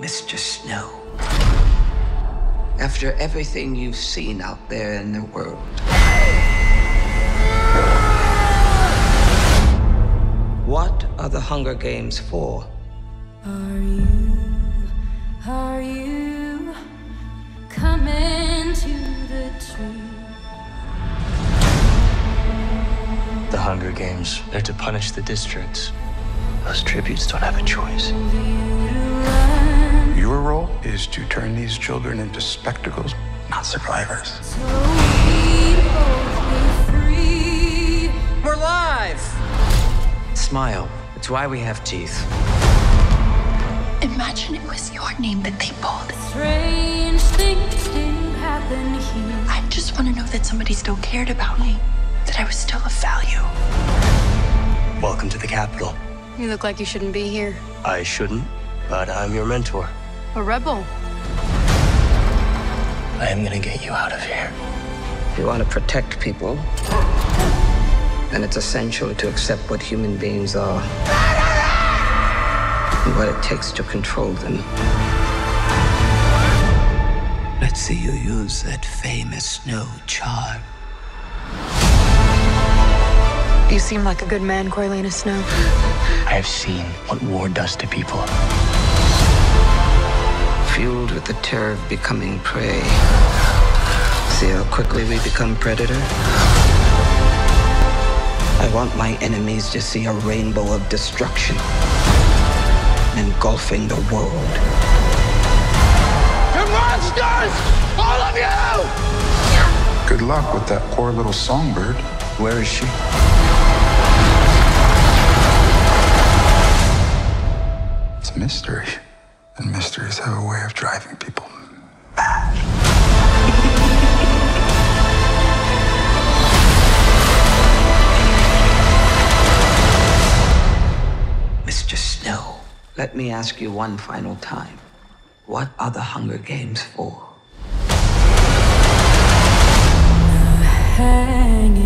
Mr. Snow. After everything you've seen out there in the world, what are the Hunger Games for? Are you, are you coming to the tree? The Hunger Games, they're to punish the districts. Those tributes don't have a choice. Your role is to turn these children into spectacles, not survivors. So we both be free. We're live! Smile. It's why we have teeth. Imagine it was your name that they pulled. Strange things did happen here. I just want to know that somebody still cared about me, that I was still of value. Welcome to the Capitol. You look like you shouldn't be here. I shouldn't, but I'm your mentor. A rebel. I am gonna get you out of here. If you want to protect people, then it's essential to accept what human beings are and what it takes to control them. Let's see you use that famous snow charm. You seem like a good man, Coriolanus Snow. I have seen what war does to people. Fueled with the terror of becoming prey. See how quickly we become predator? I want my enemies to see a rainbow of destruction engulfing the world. You're monsters! All of you! Good luck with that poor little songbird. Where is she? It's a mystery. And mysteries have a way of driving people mad. Mr. Snow, let me ask you one final time. What are the Hunger Games for? Hanging.